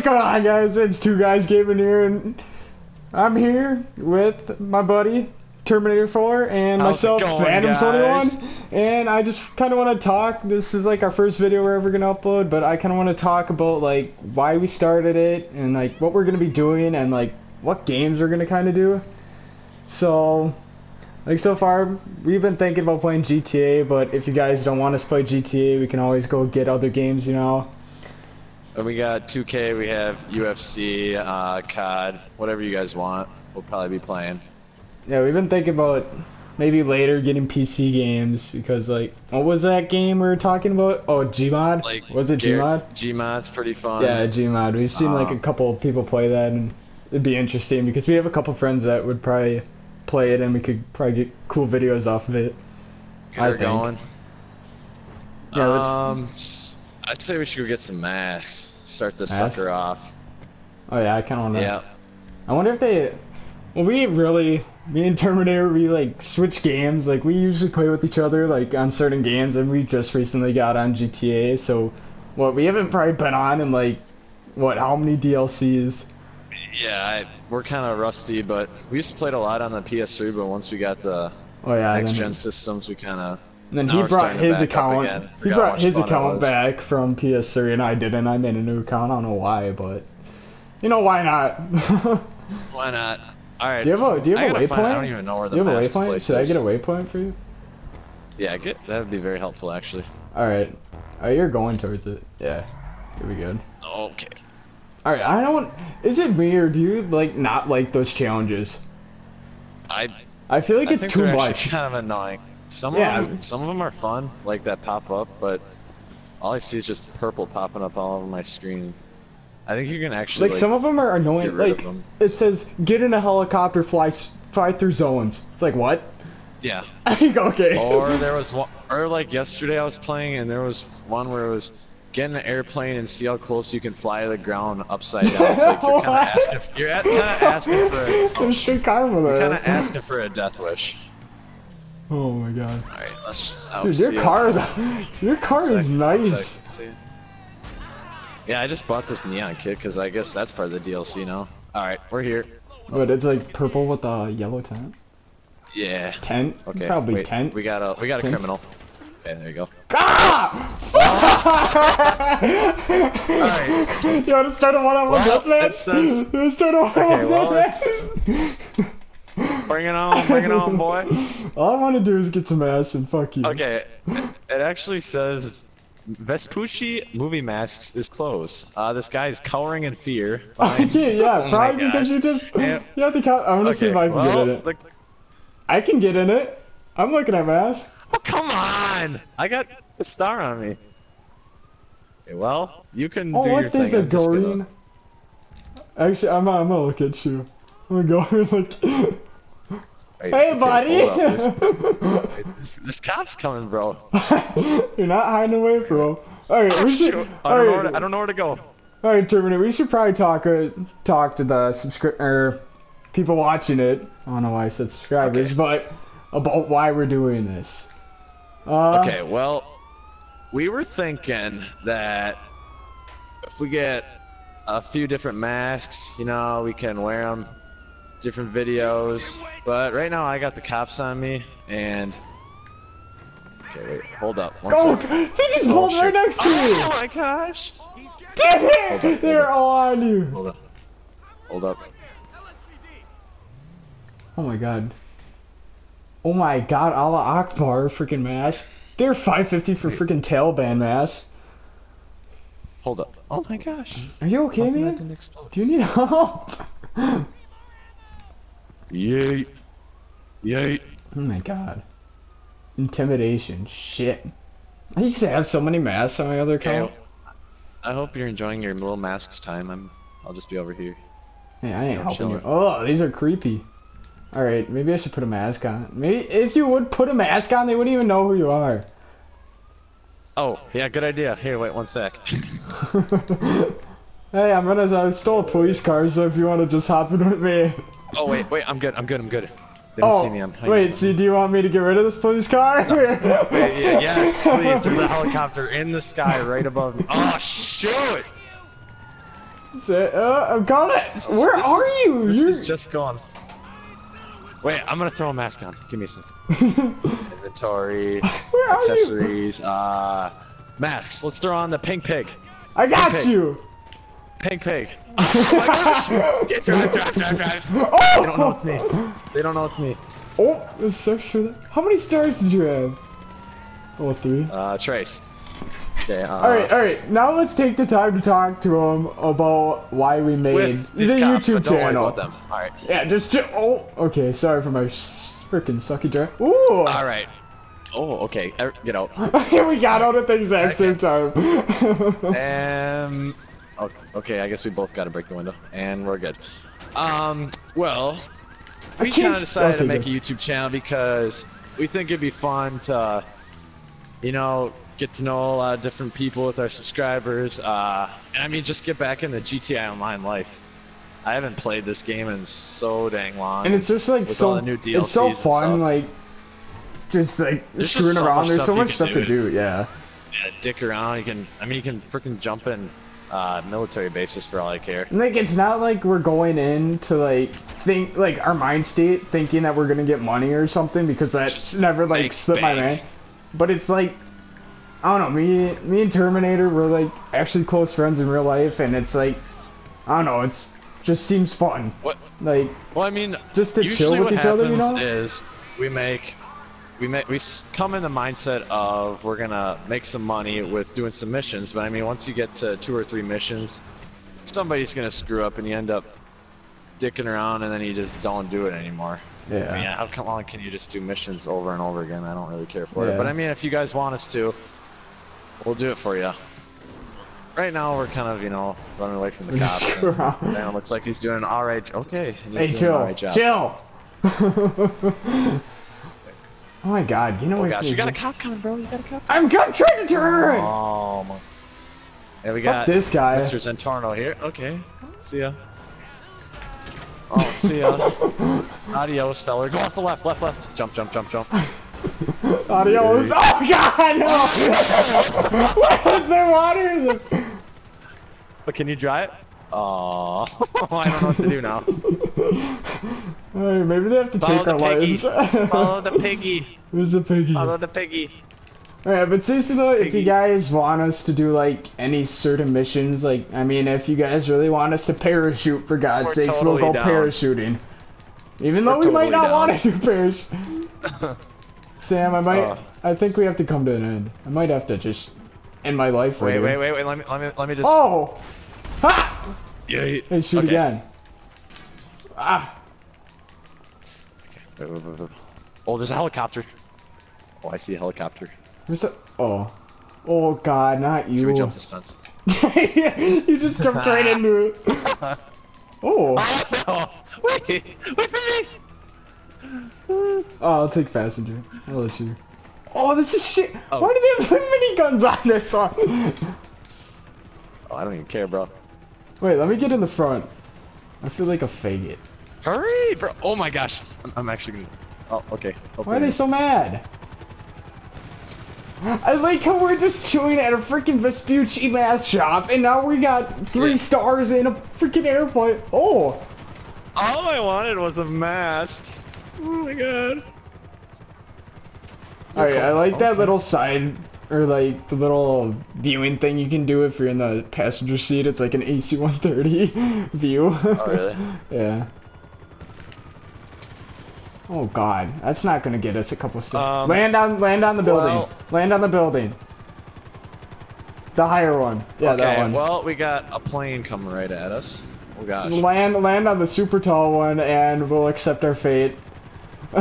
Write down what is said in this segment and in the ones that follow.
What's going on, guys? It's Two Guys Gaming here, and I'm here with my buddy Terminator 4 and How's myself, Phantom21. And I just kind of want to talk. This is like our first video we're ever gonna upload, but I kind of want to talk about like why we started it and like what we're gonna be doing and like what games we're gonna kind of do. So, like so far, we've been thinking about playing GTA, but if you guys don't want us to play GTA, we can always go get other games, you know. And we got 2K, we have UFC, uh, COD, whatever you guys want. We'll probably be playing. Yeah, we've been thinking about maybe later getting PC games because like what was that game we were talking about? Oh, Gmod. Like was it Gmod? Gmod's pretty fun. Yeah, Gmod. We've seen like a Um, couple of people play that, and it'd be interesting because we have a couple friends that would probably play it, and we could probably get cool videos off of it. Get I think. going. Yeah, let's- Um, I'd say we should go get some masks. Start the sucker off. Oh yeah, I kind of want to. Yeah. I wonder if they. Well, we really, me and Terminator, we like switch games. Like we usually play with each other, like on certain games, and we just recently got on GTA. So, what we haven't probably been on in like, what? How many DLCs? Yeah, I, we're kind of rusty, but we used to play it a lot on the PS3, but once we got the Oh yeah. next gen systems, we kind of. Then now he brought his account. He brought his account back from PS3, and I didn't. I made a new account. I don't know why, but you know why not? Why not? All right. you have a Do you have a gotta find- I don't even know where the Do you have a waypoint? place Should I get a waypoint for you? Yeah, get that would be very helpful actually. All right. Oh, you're going towards it. Yeah. Here we good. Okay. All right. I don't. Is it me or do you like not like those challenges? I I feel like I it's think too much. kind of annoying. Some Yeah. of them, some of them are fun, like that pop up, but all I see is just purple popping up all over my screen. I think you can actually Like some of them are annoying. get Like it says, get in a helicopter, fly fly through zones. It's like what? yeah. I think okay. Or there was one, or like yesterday I was playing and there was one where it was get in an airplane and see how close you can fly to the ground upside down. It's like you're kind of asking, you're kind of asking for, a, There's straight karma there. kind of asking for a death wish. Oh my god. All right, let's. I'll Dude, your car, though, your car Sec, is nice. sec, see ya. Yeah, I just bought this neon kit because I guess that's part of the DLC now. All right, we're here. But it's like purple with a yellow tent. Yeah. Tent? Okay. Probably wait, tent. We got a we got a Tent? criminal. Okay, there you go. Ah! You want to start a one-on-one Well, deathmatch? it says- You wanna start a Okay, well, deathmatch? Bring it on, bring it on, boy. All I want to do is get some ass and fuck you. Okay, it actually says Vespucci movie masks is closed. Uh, this guy is cowering in fear. I behind- can't, yeah, Oh probably because you just Yeah. you have to count. I want to see if I can well, get in it. look- I can get in it. I'm looking at my ass. oh, come on! I got the star on me. Okay, well, you can Oh, do your what thing. is a I'm just gonna- Actually, I'm, I'm gonna look at you. I'm gonna go and look. Hey, buddy! There's, there's, there's cops coming, bro. You're not hiding away, bro. Alright, we should. I, don't know where to, I don't know where to go. alright, Terminator. We should probably talk uh, talk to the subscri- or people watching it. I don't know why I said subscribers, Okay. but about why we're doing this. Uh, Okay, well, we were thinking that if we get a few different masks, you know, we can wear them, different videos. But right now, I got the cops on me, and okay, wait, hold up, one Oh, second. he just Oh, pulled right next to you. Oh my gosh! Damn Hold it! up, hold They're up. all on you. Hold up, hold up. Oh my god. Oh my god, Allah Akbar freaking mass. They're 550 for freaking Taliban mass. Hold up. Oh my gosh. Are you okay, How man? Do you need help? oh Yeet. Oh my god. Intimidation. Shit. I used to have so many masks on my other Okay. account. I hope you're enjoying your little masks time. I'm. I'll just be over here. Hey, I ain't I'm helping you. Oh, these are creepy. Alright, maybe I should put a mask on. Maybe if you would put a mask on, they wouldn't even know who you are. Oh, yeah, good idea. Here, wait one sec. hey, I'm gonna. I stole a police car, so if you want to just hop in with me. Oh wait, wait, I'm good. I'm good. I'm good. They don't Oh, see me. I'm hiding. wait. See, do you want me to get rid of this police car? Wait, yeah, yes, please. There's a helicopter in the sky right above me. Oh shoot! Say, uh, I'm got it. This is- Where are is- you? This You're... is just gone. Wait, I'm gonna throw a mask on. Give me some inventory, Where are you? accessories, uh, masks. Let's throw on the pink pig. I got Okay. you. Pink pig. pig. Oh my gosh! Get drive, drive, drive, drive. They don't know it's me. They don't know it's me. Oh, this sucks for that. How many stars did you have? Oh, three. Uh, Trace. Okay, uh, all right, all right. Now let's take the time to talk to him about why we made With the cops, YouTube but don't worry channel. about them. All right. Yeah, just, ju- oh, okay. Sorry for my freaking sucky drive. Ooh. All right. Oh, okay. Er, Get out. we got out at the exact same time. Um. Okay, I guess we both got to break the window, and we're good. Um. Well, we kind of decided to make a YouTube channel because we think it'd be fun to, you know, get to know a lot of different people with our subscribers. Uh, and I mean, just get back into GTA Online life. I haven't played this game in so dang long. and it's just like so all the new it's so fun like just like There's just screwing so around there's so much stuff to do. do yeah yeah, dick around. You can. I mean, you can freaking jump in uh, military bases for all I care. like it's not like we're going in to like think like our mind state thinking that we're gonna get money or something because that's Just never like bank, slipped my mind but it's like I don't know me me and Terminator were like actually close friends in real life and it's like I don't know it's just seems fun What? like Well, I mean, Just to chill with each other, you know? is we make we make we come in the mindset of we're gonna make some money with doing some missions. But I mean, once you get to two or three missions, somebody's gonna screw up, and you end up dicking around, and then you just don't do it anymore. Yeah. I mean, how come on can you just do missions over and over again? I don't really care for Yeah. it. But I mean, if you guys want us to, we'll do it for you. Right now, we're kind of, you know, running away from the cops. and. Sam looks like he's doing an alright. Okay, hey chill chill oh my god you know Oh what gosh, you got a cop coming, bro. You got a cop. I'm go- trying to turn Oh my. Yeah, we Fuck got this guy. Mr. Zentorno here. Okay, see ya. Oh, see ya. Adios, feller. Go off the left, left, left. Jump, jump, jump, jump. Adios. Oh god, no! what is there water? But can you dry it? Oh, I don't know what to do now. Alright, maybe they have to Follow take the our piggy. lives. Follow the piggy. Where's the piggy? Follow the piggy. Alright, but seriously though, if you guys want us to do like any certain missions, like I mean, if you guys really want us to parachute, for God's We're sakes, totally we'll go down. parachuting. Even though We're we might not down. want to do parachute. Sam, I might. Uh. I think we have to come to an end. I might have to just end my life. Wait, right wait, here. wait, wait. Let me, let me, let me just. Oh! Ha! Yeah. yeah. Hey, shoot Okay. again. Ah! Wait. Oh, there's a helicopter. Oh, I see a helicopter. Where's the? Oh. Oh God, not you. Can we jump the stunts? you just jumped right into it. Oh. Oh, wait, wait for me. Oh, I'll take passenger. I'll let you. Oh, this is shit. Oh. Why do they have miniguns on this one? Oh, I don't even care, bro. Wait, let me get in the front. I feel like a faggot. Hurry, bro. Oh my gosh. I'm, I'm actually gonna. Oh, okay. Why are they so mad? I like how we're just chilling at a freaking Vespucci mask shop, and now we got three Yeah. stars in a freaking airplane. Oh, All I wanted was a mask. Oh my god. all right. I like that little side or like the little viewing thing you can do if you're in the passenger seat. It's like an AC-130 view. Oh, really? yeah. Oh god, that's not gonna get us a couple steps. Um, land on, land on the building. well- land on the building. The higher one. Yeah, that okay, one. well, we got a plane coming right at us. Oh gosh. Land, land on the super tall one, and we'll accept our fate.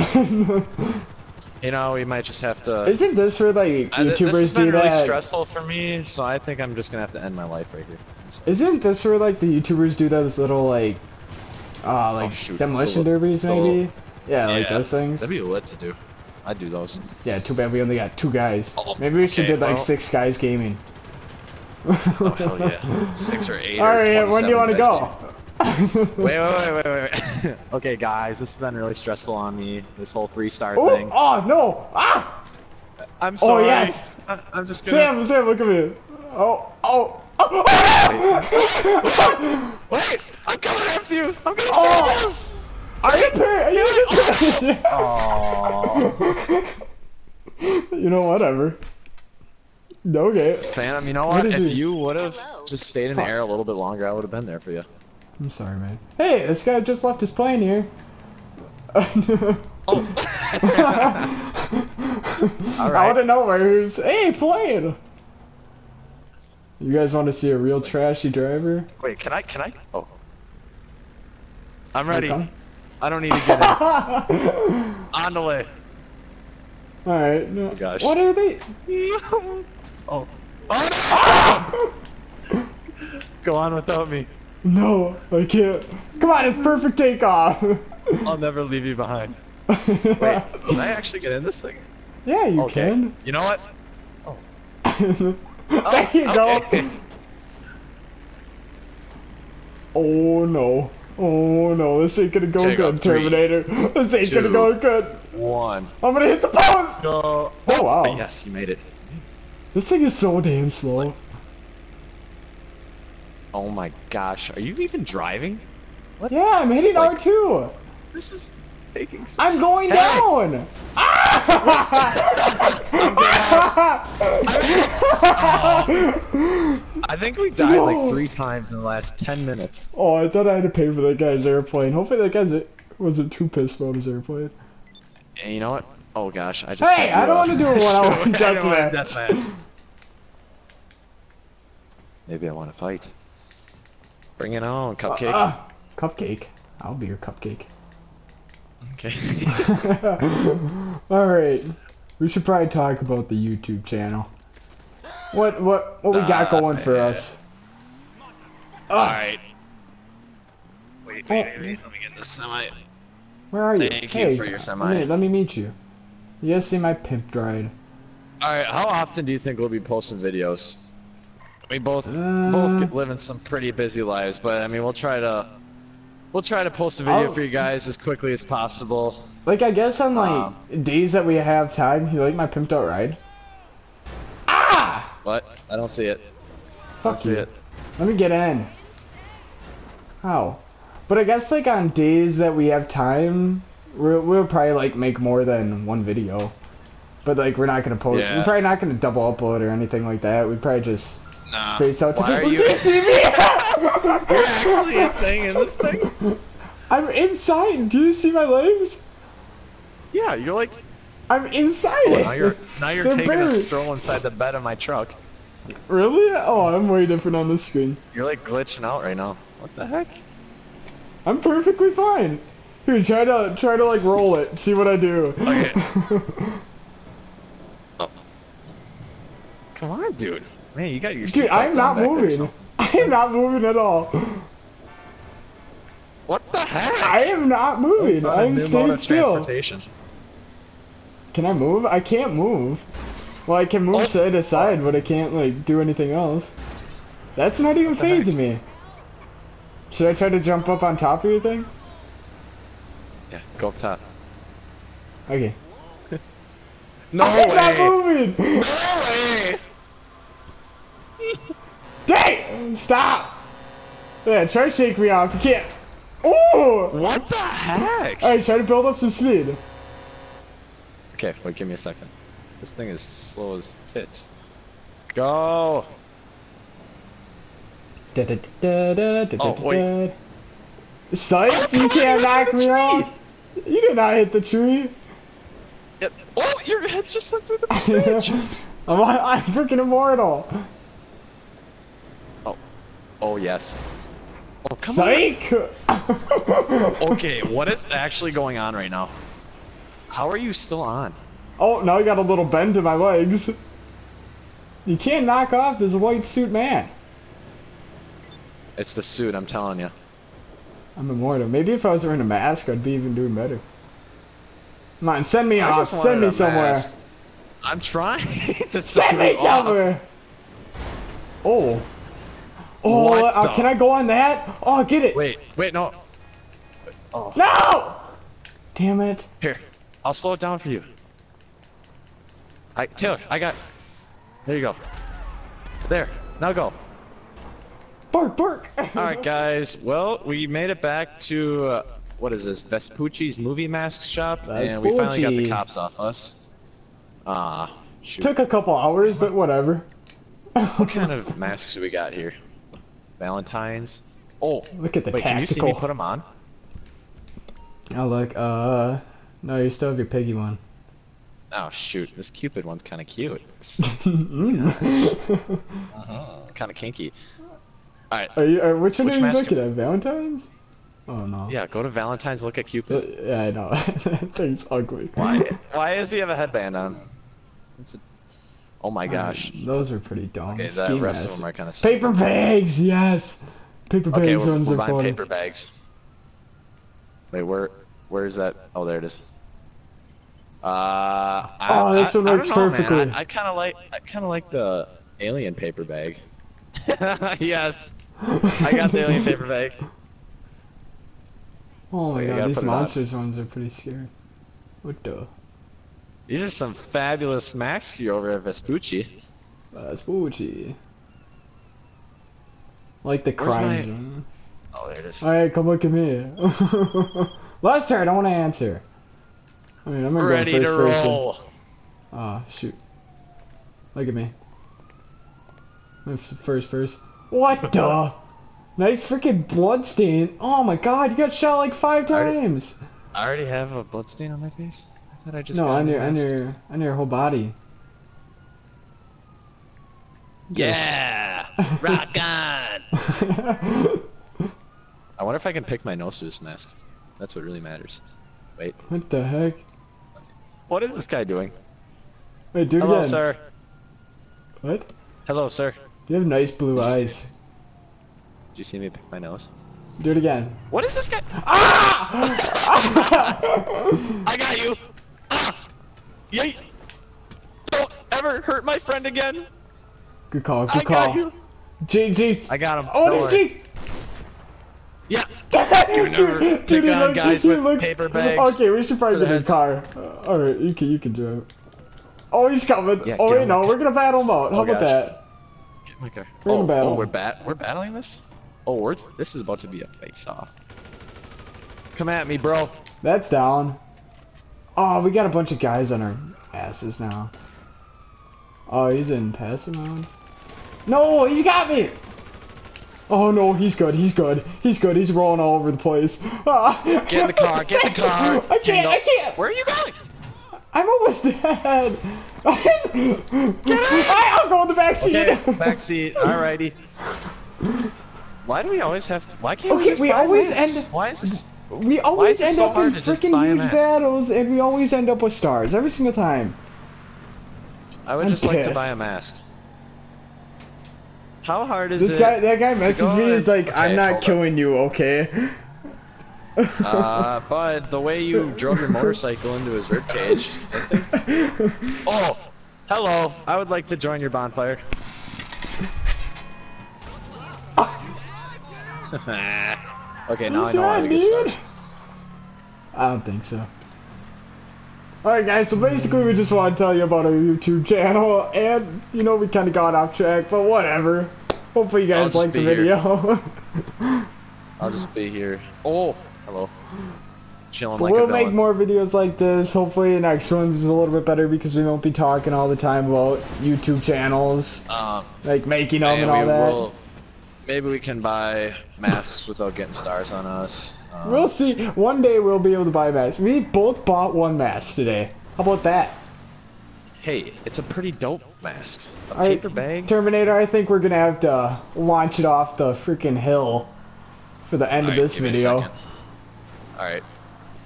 You know, we might just have to. Isn't this where like I, YouTubers this has been do really that? stressful for me, so I think I'm just gonna have to end my life right here. Isn't this where like the YouTubers do those little like, uh, like Oh, shoot. demolition The- derbies the- maybe? Yeah, like those things. That'd be lit to do. I'd do those. Yeah, too bad we only got two guys. Oh, Maybe we should okay, do like well- six guys gaming. Oh hell yeah. Six or eight. All right, when do you want to go? Wait, wait, wait, wait, wait. wait. okay, guys, this has been really stressful on me. This whole three-star Oh, thing. oh no! Ah! I'm sorry. Oh yes. I- I'm just gonna. Sam, Sam, look at me. Oh, oh, Oh, oh, Wait! I'm coming after you! I'm gonna Oh. save you! Are you par- you Aww. You know, whatever. Okay. Phantom, you know What what? If he? you would have just stayed in the air a little bit longer, I would have been there for you. I'm sorry, man. Hey, this guy just left his plane here. Oh. Out of nowhere, who's hey plane? You guys want to see a real trashy driver? Wait, can I? Can I? Oh. I'm ready. I don't need to get in. On the way. All right. No. gosh. What are they? oh. Oh no! Go on without me. No, I can't. Come on, it's perfect takeoff. I'll never leave you behind. Wait, can I actually get in this thing? yeah, you Okay. can. You know what? Oh. there you oh, okay. go. Oh no. Oh no, this ain't gonna go Take good, three, Terminator. This ain't gonna go good. One. I'm gonna hit the post! Go. Oh wow. Yes, you made it. This thing is so damn slow. Oh my gosh, are you even driving? What? Yeah, I'm This hitting like- R2. This is taking so I'm going Hey! down. I think we died No. like three times in the last ten minutes. oh, I thought I had to pay for that guy's airplane. Hopefully that guy's wasn't too pissed about his airplane. And you know what? Oh gosh, I just. Hey, I don't wanna do a one-on-one I don't want deathmatch. deathmatch. Maybe I want to fight. Bring it on, cupcake. Ah, cupcake. I'll be your cupcake. okay. All right, we should probably talk about the YouTube channel. What what what we got Ah, going for yeah. us? All right. Wait, wait, wait, wait. Let me get in this semi. Where are you? Thank you hey, for your let semi. me, let me meet you. You guys see my pimp ride? All right. How often do you think we'll be posting videos? We both Uh, both get, living some pretty busy lives, but I mean, we'll try to we'll try to post a video I'll- for you guys as quickly as possible. Like I guess on like Um, days that we have time, you like my pimped out ride? Ah! What? I don't see it. Fuck Don't see it. Let me get in. How? But I guess like on days that we have time, we'll, we'll probably like make more than one video. But like we're not gonna post. Yeah. We're probably not gonna double upload or anything like that. We probably just Nah. space out to Why are you? Do see me? You're actually staying in this thing? I'm inside. Do you see my legs? Yeah, you're like. I'm inside Oh, it. now you're now you're They're taking a stroll inside the bed of my truck. Really? Oh, I'm way different on this screen. You're like glitching out right now. What the heck? I'm perfectly fine. Here, try to try to like roll it. See what I do. Okay. Oh. Come on, dude. Man, you got your Dude, I'm not back there or moving. I am not moving at all. What the heck? I am not moving. Found a I'm new mode staying of still. transportation. Can I move? I can't move. Well, I can move Oh. side to side, but I can't like do anything else. That's not even the phasing me. Should I try to jump up on top of your thing? Yeah, go up top. Okay. No I'm not way! moving. No way! Dang! Stop! Yeah, try to shake me off. You can't. Ooh! What the heck? Alright, try to build up some speed. Okay, wait, give me a second. This thing is slow as tits. Go! Oh, wait. Psych! You can't knock me off! You did not hit the tree! Oh, your head just went through the bridge! I'm, I'm freaking immortal! Oh, yes. Oh, come Psych! on. Okay, what is actually going on right now? How are you still on? oh, now I got a little bend in my legs. You can't knock off this white suit man. It's the suit, I'm telling you. I'm immortal. Maybe if I was wearing a mask, I'd be even doing better. Come on, send me I off. Send me somewhere. mask. I'm trying to Send send me you off. somewhere. Oh. Oh, uh, the- can I go on that? Oh, get it. Wait, wait, no. Oh, No! Damn it. here. I'll slow it down for you. I, Taylor, I got. There you go. There. Now go. Bark, bark. All right, guys. Well, we made it back to uh, what is this? Vespucci's movie mask shop, and we finally got the cops off us. Ah, shoot. Took a couple hours, but whatever. What kind of masks do we got here? Valentine's. Oh, Look at the wait. Can you see tactical. me put them on? Oh look, uh, no, you still have your piggy one. Oh shoot, this Cupid one's kind of cute. Mm. Kind of kinky. All right. are you? Are, which one Which are you looking at? Valentine's? Oh no. Yeah, go to Valentine's. Look at Uh, Cupid. yeah, I know. that thing's ugly. Why? Why does he have a headband on? It's a... Oh my gosh. Those are pretty dumb. Okay, the Ski rest of them are kind of. Paper bags, yes. Paper Okay, bags we're, ones we're are buying funny. paper bags. Wait, where? Where's that? Oh, there it is. Uh, I, Oh, this I, one I works don't know, man. I, I kind of like. I kind of like the alien paper bag. yes, I got the alien paper bag. Oh my Okay, god, gotta these put it monsters ones are pretty scary. What the? These are some fabulous masks here over at Vespucci. Spooky. Like the Where's crime my- zone. Oh, there it is. Alright, come look at me. Last turn, I don't want to answer. I mean, I'm gonna Ready go to first person. roll. Oh, shoot. Look at me. I'm first person. What the? nice freaking bloodstain. Oh my god, you got shot like five Already- times. I already have a bloodstain on my face. I thought I just No, got on new your, on your, on your whole body. Yeah, rock on. I wonder if I can pick my nose through this mask. That's what really matters. Wait, what the heck? what is this guy doing? Wait, do it Hello, again. sir. What? Hello, sir. You have nice blue Did you see eyes. Did you see me pick my nose? Do it again. What is this guy? Ah! I got you. Yay! Don't ever hurt my friend again. good call, I good call. got you. GG. I got him. Oh, Don't this worry. G. Yeah. You never pick on guys with paper bags Okay, we should probably get in the car. Uh, Alright, you can, you can drive. Oh, he's coming. Yeah, oh, wait, no, we're gonna battle him out. How Oh, about gosh. that? Get my car. We're in oh, battle. oh, we're bat. We're battling this. Oh, we're. This is about to be a face-off. Come at me, bro. That's down. Oh, we got a bunch of guys on our asses now. Oh, he's in passing mode. No, he's got me! Oh no, he's good, he's good, he's good, he's rolling all over the place. Ah. Get in the car. Get in the car. I can't, I can't! Where are you going? I'm almost dead! I, I'll go in the back seat! Okay, back seat. Alrighty. Why do we always have to? Why can't we Okay, just we buy always end- Why is this? We always end so up in freaking huge battles, and we always end up with stars every single time. I would I'm just like to buy a mask. How hard is This it? guy, that guy messaged me. He's like, Okay, "I'm not killing you, okay?" Uh, but the way you drove your motorcycle into his ribcage. Oh, hello. I would like to join your bonfire. okay, now I know how to get started. I don't think so. Alright guys, so basically we just want to tell you about our YouTube channel, and, you know, we kind of got off track, but whatever. Hopefully you guys liked the video. I'll just be here. Oh, hello. Chilling like we'll make more videos like this. Hopefully the next one's a little bit better because we won't be talking all the time about YouTube channels, Um, like making them and and all we that. will. Maybe we can buy masks without getting stars on us. Um, We'll see. One day we'll be able to buy masks. We both bought one mask today. How about that? Hey, it's a pretty dope mask. A All right, paper bag. Terminator, I think we're gonna have to launch it off the freaking hill for the end of this video. Alright.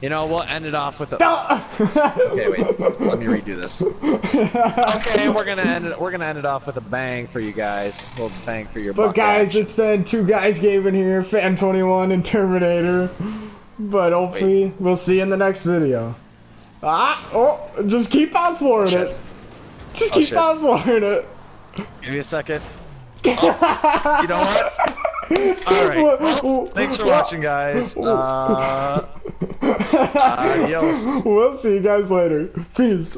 You know, we'll end it off with a. No! Okay, wait. Let me redo this. Okay, we're gonna end it. We're gonna end it off with a bang for you guys. Little bang for your. But guys, action. it's been two guys gaming here, Fan21 and Terminator. But hopefully, we'll see you in the next video. Ah! Oh! Just keep on flooring Shit. it. Just Oh, keep shit. on flooring it. Give me a second. Oh, you know what? All right. Well, thanks for watching, guys. Uh, adios. We'll see you guys later. Peace.